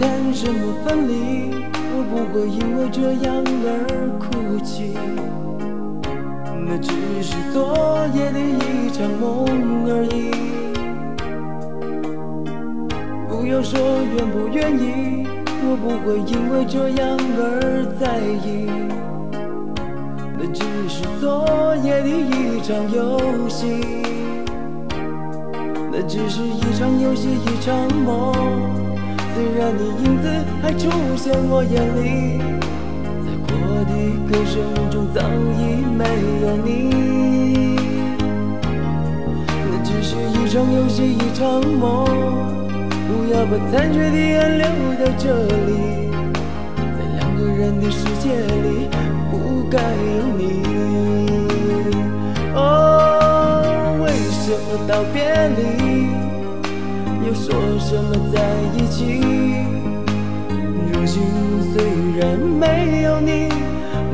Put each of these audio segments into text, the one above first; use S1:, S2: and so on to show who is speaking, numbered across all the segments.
S1: 谈什么分离，我不会因为这样而哭泣。那只是昨夜的一场梦而已。不要说愿不愿意，我不会因为这样而在意。那只是昨夜的一场游戏，那只是一场游戏，一场梦。虽然你影子还出现我眼里，在我的歌声中早已没有你。那只是一场游戏，一场梦。不要把残缺的爱留在这里，在两个人的世界里不该有你。哦，为什么道别离，说什么在一起？如今虽然没有你，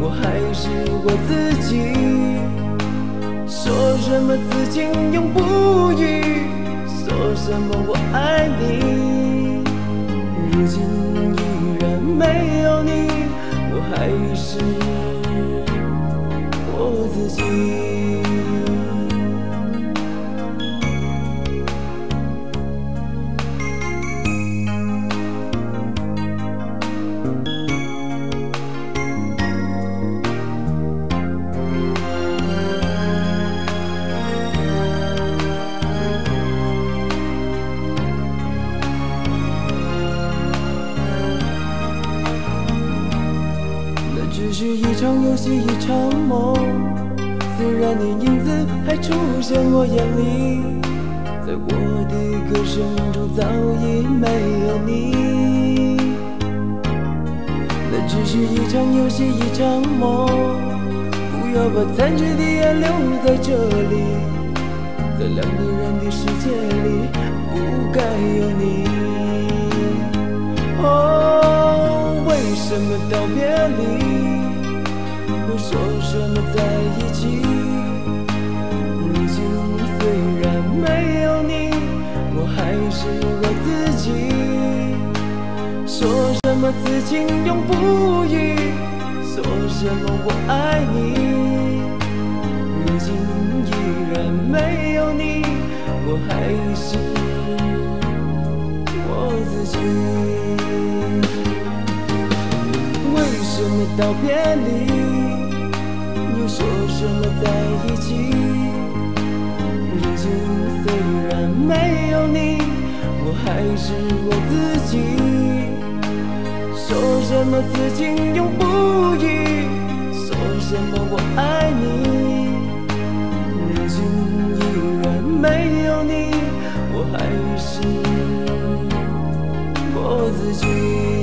S1: 我还是我自己。说什么此情永不渝。说什么我爱你，如今依然没有你，我还是我自己。只是一场游戏，一场梦。虽然你影子还出现我眼里，在我的歌声中早已没有你。那只是一场游戏，一场梦。不要把残缺的爱留在这里，在两个人的世界里不该有你。哦，为什么道别离？说什么在一起？如今虽然没有你，我还是我自己。说什么此情永不渝？说什么我爱你？如今依然没有你，我还是我自己。为什么道别离？什么在一起如今虽然没有你我还是我自己。说什么此情永不渝说什么我爱你如今依然没有你我还是我自己。